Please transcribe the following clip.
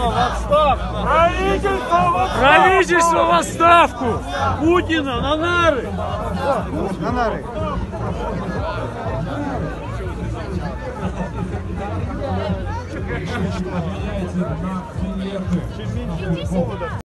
Правительство в отставку! Правительство в отставку! Правительство в отставку! Путина на нары! На нары. Меняется на билеты.